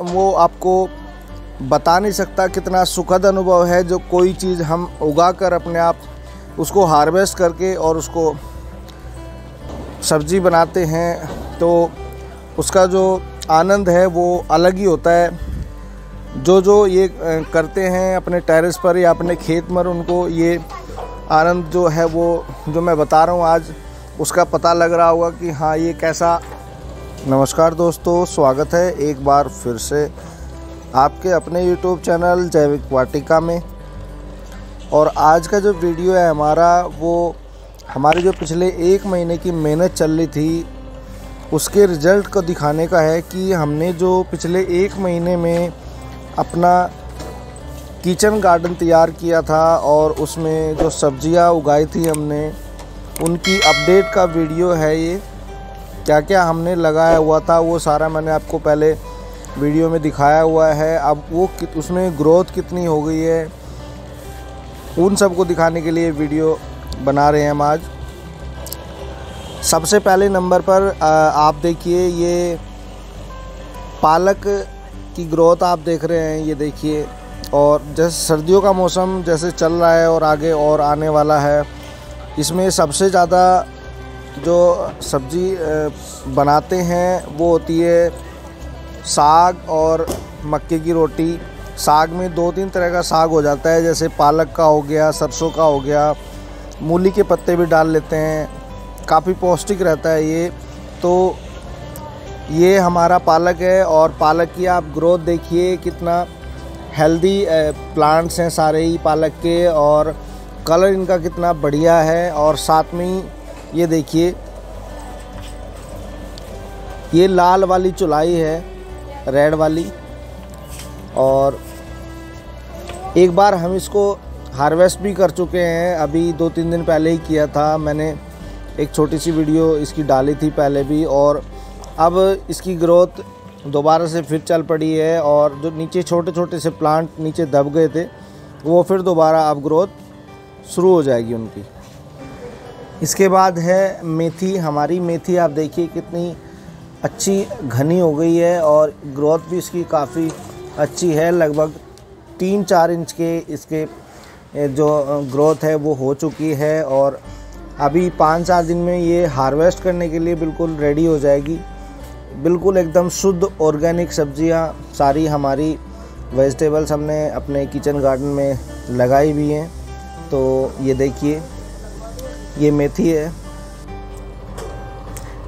वो आपको बता नहीं सकता कितना सुखद अनुभव है जो कोई चीज़ हम उगा कर अपने आप उसको हार्वेस्ट करके और उसको सब्ज़ी बनाते हैं तो उसका जो आनंद है वो अलग ही होता है। जो जो ये करते हैं अपने टेरेस पर या अपने खेत में उनको ये आनंद जो है वो, जो मैं बता रहा हूँ आज, उसका पता लग रहा होगा कि हाँ ये कैसा नमस्कार दोस्तों, स्वागत है एक बार फिर से आपके अपने YouTube चैनल जैविक वाटिका में। और आज का जो वीडियो है हमारा, वो हमारी जो पिछले एक महीने की मेहनत चल रही थी, उसके रिज़ल्ट को दिखाने का है कि हमने जो पिछले एक महीने में अपना किचन गार्डन तैयार किया था और उसमें जो सब्ज़ियाँ उगाई थी हमने, उनकी अपडेट का वीडियो है ये। क्या क्या हमने लगाया हुआ था, वो सारा मैंने आपको पहले वीडियो में दिखाया हुआ है। अब वो उसमें ग्रोथ कितनी हो गई है, उन सबको दिखाने के लिए वीडियो बना रहे हैं हम आज। सबसे पहले नंबर पर आप देखिए, ये पालक की ग्रोथ आप देख रहे हैं, ये देखिए। और जैसे सर्दियों का मौसम जैसे चल रहा है और आगे और आने वाला है, इसमें सबसे ज़्यादा जो सब्ज़ी बनाते हैं, वो होती है साग और मक्के की रोटी। साग में दो तीन तरह का साग हो जाता है, जैसे पालक का हो गया, सरसों का हो गया। मूली के पत्ते भी डाल लेते हैं। काफ़ी पौष्टिक रहता है ये। तो ये हमारा पालक है और पालक की आप ग्रोथ देखिए, कितना हेल्दी प्लांट्स हैं सारे ही पालक के और कलर इनका कितना बढ़िया है। और साथ में ये देखिए। ये लाल वाली चुलाई है, रेड वाली। और एक बार हम इसको हार्वेस्ट भी कर चुके हैं। अभी दो तीन दिन पहले ही किया था। मैंने एक छोटी सी वीडियो इसकी डाली थी पहले भी। और अब इसकी ग्रोथ दोबारा से फिर चल पड़ी है। और जो नीचे छोटे छोटे से प्लांट नीचे दब गए थे, वो फिर दोबारा अब ग्रोथ शुरू हो जाएगी उनकी। इसके बाद है मेथी, हमारी मेथी, आप देखिए कितनी अच्छी घनी हो गई है और ग्रोथ भी इसकी काफ़ी अच्छी है। लगभग तीन चार इंच के इसके जो ग्रोथ है वो हो चुकी है और अभी पाँच चार दिन में ये हार्वेस्ट करने के लिए बिल्कुल रेडी हो जाएगी। बिल्कुल एकदम शुद्ध ऑर्गेनिक सब्ज़ियाँ सारी हमारी वेजिटेबल्स हमने अपने किचन गार्डन में लगाई हुई हैं। तो ये देखिए ये मेथी है।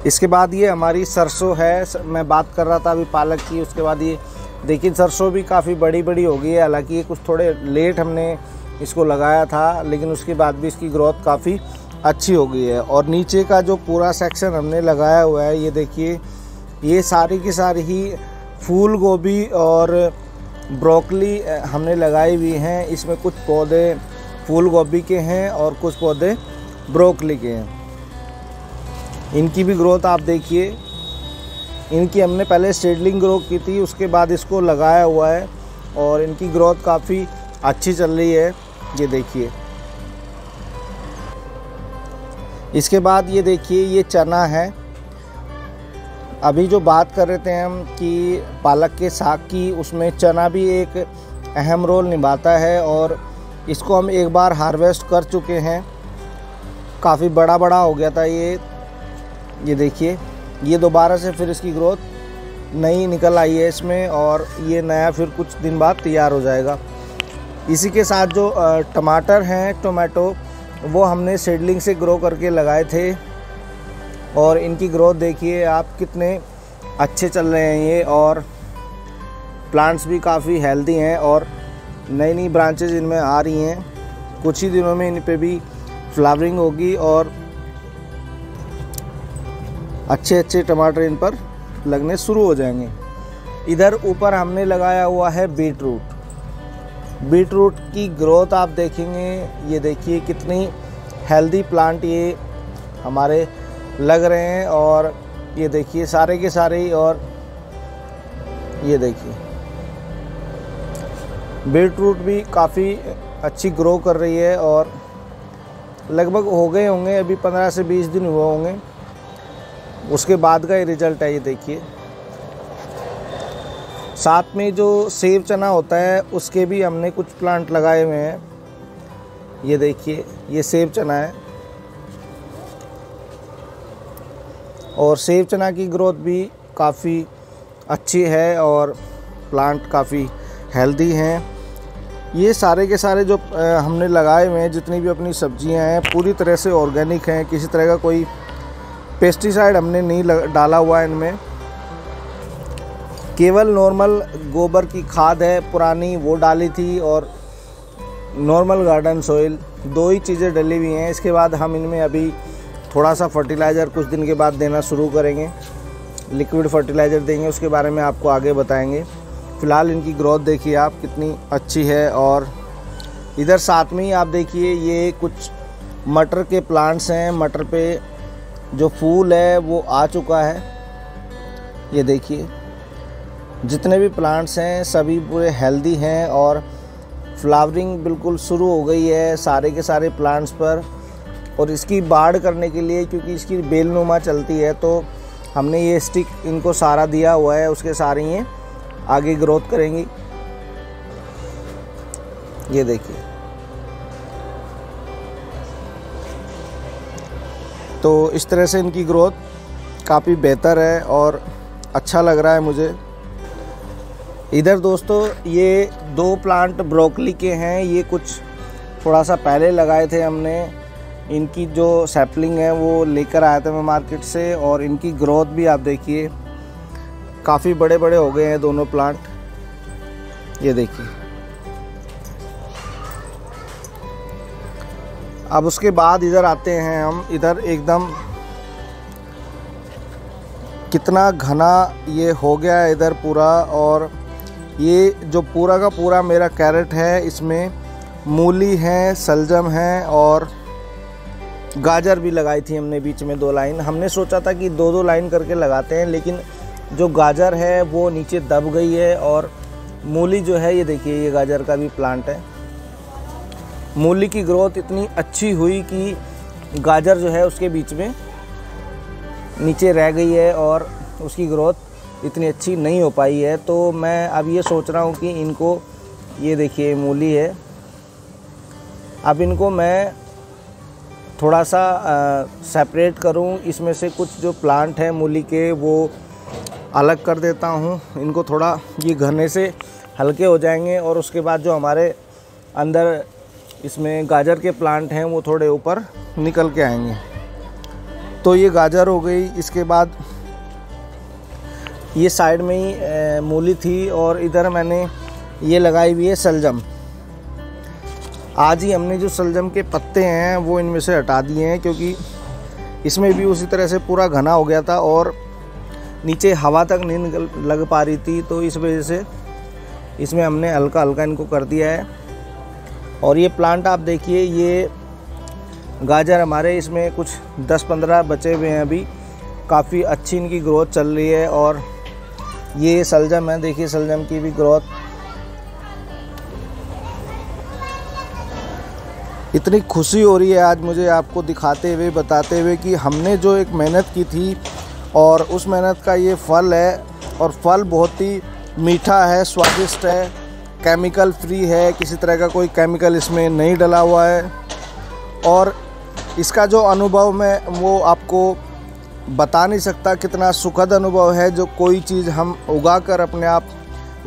इसके बाद ये हमारी सरसों है। मैं बात कर रहा था अभी पालक की, उसके बाद ये, देखिए सरसों भी काफ़ी बड़ी बड़ी हो गई है। हालाँकि ये कुछ थोड़े लेट हमने इसको लगाया था, लेकिन उसके बाद भी इसकी ग्रोथ काफ़ी अच्छी हो गई है। और नीचे का जो पूरा सेक्शन हमने लगाया हुआ है, ये देखिए, ये सारी की सारी ही फूल गोभी और ब्रोकली हमने लगाई हुई हैं। इसमें कुछ पौधे फूल गोभी के हैं और कुछ पौधे ब्रोकली के हैं। इनकी भी ग्रोथ आप देखिए। इनकी हमने पहले स्टेडलिंग ग्रो की थी, उसके बाद इसको लगाया हुआ है और इनकी ग्रोथ काफ़ी अच्छी चल रही है। ये देखिए। इसके बाद ये देखिए, ये चना है। अभी जो बात कर रहे थे हम कि पालक के साग की, उसमें चना भी एक अहम रोल निभाता है और इसको हम एक बार हार्वेस्ट कर चुके हैं। काफ़ी बड़ा बड़ा हो गया था ये। ये देखिए, ये दोबारा से फिर इसकी ग्रोथ नई निकल आई है इसमें और ये नया फिर कुछ दिन बाद तैयार हो जाएगा। इसी के साथ जो टमाटर हैं, टोमेटो, वो हमने सीडलिंग से ग्रो करके लगाए थे। और इनकी ग्रोथ देखिए आप कितने अच्छे चल रहे हैं ये और प्लांट्स भी काफ़ी हेल्दी हैं और नई नई ब्रांचेज इनमें आ रही हैं। कुछ ही दिनों में इन पर भी फ्लावरिंग होगी और अच्छे अच्छे टमाटर इन पर लगने शुरू हो जाएँगे। इधर ऊपर हमने लगाया हुआ है बीट रूट बीट रूट की ग्रोथ आप देखेंगे, ये देखिए कितनी हेल्दी प्लांट ये हमारे लग रहे हैं और ये देखिए सारे के सारे और ये देखिए। बीट रूट भी काफ़ी अच्छी ग्रो कर रही है और लगभग हो गए होंगे, अभी पंद्रह से बीस दिन हुए होंगे। उसके बाद का ये रिज़ल्ट है, ये देखिए। साथ में जो सेब चना होता है, उसके भी हमने कुछ प्लांट लगाए हुए हैं। ये देखिए, ये सेब चना है। और सेब चना की ग्रोथ भी काफ़ी अच्छी है और प्लांट काफ़ी हेल्दी हैं। ये सारे के सारे जो हमने लगाए हुए हैं, जितनी भी अपनी सब्ज़ियाँ हैं, पूरी तरह से ऑर्गेनिक हैं, किसी तरह का कोई पेस्टिसाइड हमने नहीं डाला हुआ है इनमें। केवल नॉर्मल गोबर की खाद है, पुरानी वो डाली थी और नॉर्मल गार्डन सोइल, दो ही चीज़ें डली हुई हैं। इसके बाद हम इनमें अभी थोड़ा सा फर्टिलाइज़र कुछ दिन के बाद देना शुरू करेंगे। लिक्विड फर्टिलाइज़र देंगे, उसके बारे में आपको आगे बताएँगे। फ़िलहाल इनकी ग्रोथ देखिए आप, कितनी अच्छी है और इधर साथ में ही आप देखिए, ये कुछ मटर के प्लांट्स हैं। मटर पे जो फूल है, वो आ चुका है। ये देखिए, जितने भी प्लांट्स हैं, सभी पूरे हेल्दी हैं और फ्लावरिंग बिल्कुल शुरू हो गई है सारे के सारे प्लांट्स पर। और इसकी बाढ़ करने के लिए, क्योंकि इसकी बेलनुमा चलती है तो हमने ये स्टिक इनको सारा दिया हुआ है, उसके सारे ये आगे ग्रोथ करेंगी। ये देखिए। तो इस तरह से इनकी ग्रोथ काफ़ी बेहतर है और अच्छा लग रहा है मुझे। इधर दोस्तों, ये दो प्लांट ब्रोकली के हैं। ये कुछ थोड़ा सा पहले लगाए थे हमने। इनकी जो सैपलिंग है वो लेकर आया था मैं मार्केट से और इनकी ग्रोथ भी आप देखिए। काफ़ी बड़े बड़े हो गए हैं दोनों प्लांट ये देखिए। अब उसके बाद इधर आते हैं हम। इधर एकदम कितना घना ये हो गया है इधर पूरा और ये जो पूरा का पूरा मेरा कैरेट है, इसमें मूली है सलजम है और गाजर भी लगाई थी हमने बीच में दो लाइन हमने सोचा था कि दो दो लाइन करके लगाते हैं, लेकिन जो गाजर है, वो नीचे दब गई है और मूली जो है, ये देखिए, ये गाजर का भी प्लांट है। मूली की ग्रोथ इतनी अच्छी हुई कि गाजर जो है, उसके बीच में नीचे रह गई है और उसकी ग्रोथ इतनी अच्छी नहीं हो पाई है। तो मैं अब ये सोच रहा हूँ कि इनको, ये देखिए, मूली है। अब इनको मैं थोड़ा सा सेपरेट करूँ। इसमें से कुछ जो प्लांट हैं मूली के, वो अलग कर देता हूँ। इनको थोड़ा ये घरने से हल्के हो जाएँगे और उसके बाद जो हमारे अंदर इसमें गाजर के प्लांट हैं, वो थोड़े ऊपर निकल के आएँगे। तो ये गाजर हो गई। इसके बाद ये साइड में ही मूली थी और इधर मैंने ये लगाई हुई है सलजम आज ही हमने जो सलजम के पत्ते हैं, वो इनमें से हटा दिए हैं क्योंकि इसमें भी उसी तरह से पूरा घना हो गया था और नीचे हवा तक नहीं निकल लग पा रही थी तो इस वजह से इसमें हमने हल्का हल्का इनको कर दिया है। और ये प्लांट आप देखिए, ये गाजर हमारे इसमें कुछ 10-15 बचे हुए हैं अभी। काफ़ी अच्छी इनकी ग्रोथ चल रही है और ये सलजम है, देखिए सलजम की भी ग्रोथ इतनी खुशी हो रही है आज मुझे आपको दिखाते हुए, बताते हुए कि हमने जो एक मेहनत की थी और उस मेहनत का ये फल है और फल बहुत ही मीठा है, स्वादिष्ट है केमिकल फ्री है, किसी तरह का कोई केमिकल इसमें नहीं डला हुआ है। और इसका जो अनुभव मैं, वो आपको बता नहीं सकता कितना सुखद अनुभव है जो कोई चीज़ हम उगा कर अपने आप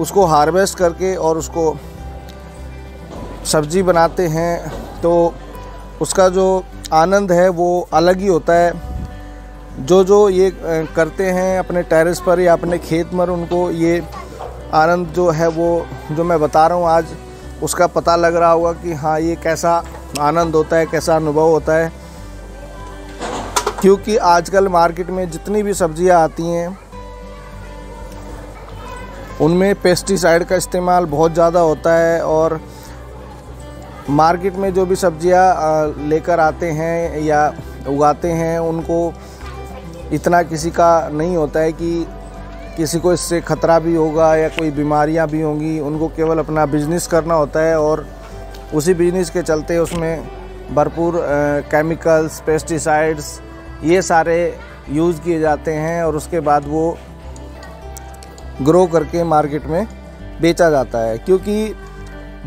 उसको हार्वेस्ट करके और उसको सब्ज़ी बनाते हैं तो उसका जो आनंद है वो अलग ही होता है। जो जो ये करते हैं अपने टेरेस पर या अपने खेत में उनको ये आनंद जो है वो, जो मैं बता रहा हूँ आज, उसका पता लग रहा होगा कि हाँ ये कैसा आनंद होता है, कैसा अनुभव होता है। क्योंकि आजकल मार्केट में जितनी भी सब्ज़ियाँ आती हैं, उनमें पेस्टिसाइड का इस्तेमाल बहुत ज़्यादा होता है और मार्केट में जो भी सब्ज़ियाँ लेकर आते हैं या उगाते हैं, उनको इतना किसी का नहीं होता है कि किसी को इससे ख़तरा भी होगा या कोई बीमारियाँ भी होंगी, उनको केवल अपना बिज़नेस करना होता है और उसी बिज़नेस के चलते उसमें भरपूर केमिकल्स पेस्टिसाइड्स ये सारे यूज़ किए जाते हैं और उसके बाद वो ग्रो करके मार्केट में बेचा जाता है। क्योंकि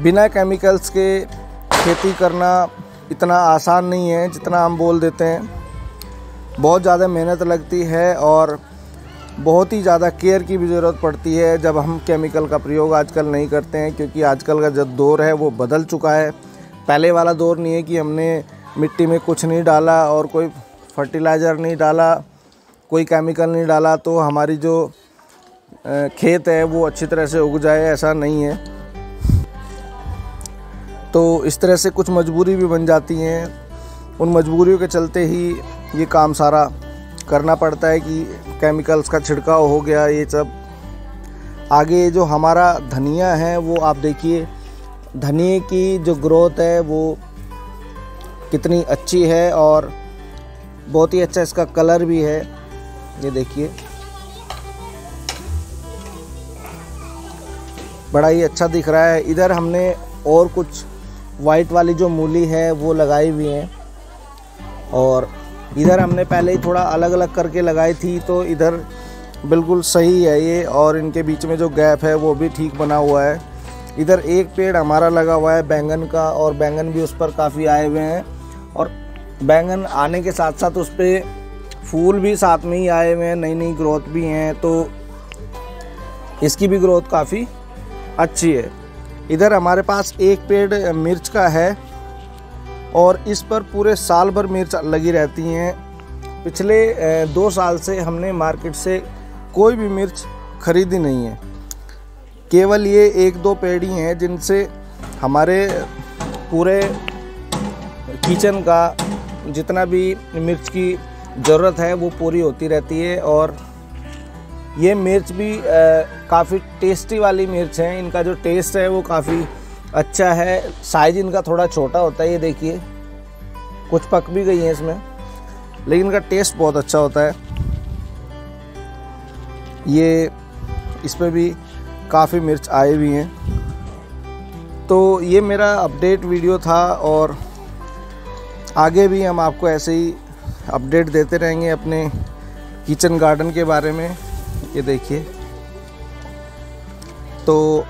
बिना केमिकल्स के खेती करना इतना आसान नहीं है जितना हम बोल देते हैं। बहुत ज़्यादा मेहनत लगती है और बहुत ही ज़्यादा केयर की भी ज़रूरत पड़ती है जब हम केमिकल का प्रयोग आजकल नहीं करते हैं, क्योंकि आजकल का जो दौर है वो बदल चुका है। पहले वाला दौर नहीं है कि हमने मिट्टी में कुछ नहीं डाला और कोई फर्टिलाइज़र नहीं डाला, कोई केमिकल नहीं डाला तो हमारी जो खेत है वो अच्छी तरह से उग जाए, ऐसा नहीं है। तो इस तरह से कुछ मजबूरी भी बन जाती हैं। उन मजबूरियों के चलते ही ये काम सारा करना पड़ता है कि केमिकल्स का छिड़काव हो गया, ये सब। आगे जो हमारा धनिया है, वो आप देखिए, धनिए की जो ग्रोथ है, वो कितनी अच्छी है और बहुत ही अच्छा इसका कलर भी है। ये देखिए। बड़ा ही अच्छा दिख रहा है। इधर हमने और कुछ वाइट वाली जो मूली है, वो लगाई हुई है। और इधर हमने पहले ही थोड़ा अलग अलग करके लगाई थी तो इधर बिल्कुल सही है ये, और इनके बीच में जो गैप है, वो भी ठीक बना हुआ है। इधर एक पेड़ हमारा लगा हुआ है बैंगन का, और बैंगन भी उस पर काफ़ी आए हुए हैं। और बैंगन आने के साथ साथ उस पर फूल भी साथ में ही आए हुए हैं नई नई ग्रोथ भी हैं तो इसकी भी ग्रोथ काफ़ी अच्छी है। इधर हमारे पास एक पेड़ मिर्च का है और इस पर पूरे साल भर मिर्च लगी रहती हैं। पिछले दो साल से हमने मार्केट से कोई भी मिर्च खरीदी नहीं है। केवल ये एक दो पेड़ी हैं जिनसे हमारे पूरे किचन का जितना भी मिर्च की ज़रूरत है, वो पूरी होती रहती है और ये मिर्च भी काफ़ी टेस्टी वाली मिर्च है। इनका जो टेस्ट है वो काफ़ी अच्छा है साइज़ इनका थोड़ा छोटा होता है, ये देखिए। कुछ पक भी गई हैं इसमें, लेकिन इनका टेस्ट बहुत अच्छा होता है। ये इसमें भी काफ़ी मिर्च आए हुई हैं। तो ये मेरा अपडेट वीडियो था और आगे भी हम आपको ऐसे ही अपडेट देते रहेंगे अपने किचन गार्डन के बारे में। ये देखिए। तो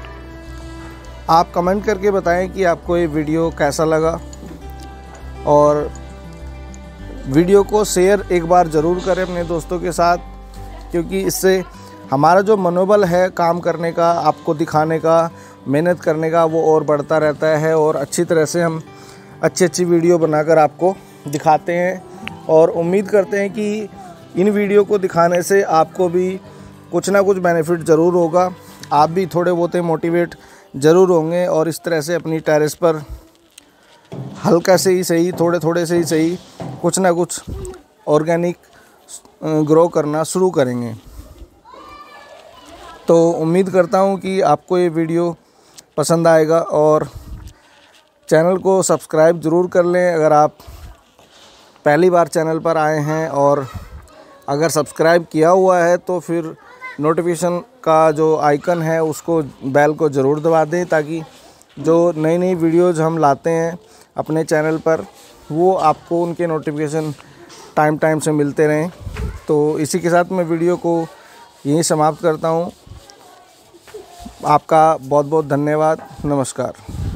आप कमेंट करके बताएँ कि आपको ये वीडियो कैसा लगा। और वीडियो को शेयर एक बार ज़रूर करें अपने दोस्तों के साथ, क्योंकि इससे हमारा जो मनोबल है काम करने का, आपको दिखाने का, मेहनत करने का, वो और बढ़ता रहता है और अच्छी तरह से हम अच्छी अच्छी वीडियो बनाकर आपको दिखाते हैं। और उम्मीद करते हैं कि इन वीडियो को दिखाने से आपको भी कुछ ना कुछ बेनिफिट ज़रूर होगा। आप भी थोड़े बहुत मोटिवेट ज़रूर होंगे और इस तरह से अपनी टेरेस पर हल्का से ही सही, थोड़े थोड़े से ही सही, कुछ ना कुछ ऑर्गेनिक ग्रो करना शुरू करेंगे। तो उम्मीद करता हूँ कि आपको ये वीडियो पसंद आएगा और चैनल को सब्सक्राइब ज़रूर कर लें। अगर आप पहली बार चैनल पर आए हैं और अगर सब्सक्राइब किया हुआ है तो फिर नोटिफिकेशन का जो आइकन है, उसको बेल को ज़रूर दबा दें ताकि जो नई नई वीडियोज़ हम लाते हैं अपने चैनल पर, वो आपको उनके नोटिफिकेशन टाइम टाइम से मिलते रहें। तो इसी के साथ मैं वीडियो को यहीं समाप्त करता हूँ। आपका बहुत बहुत धन्यवाद। नमस्कार।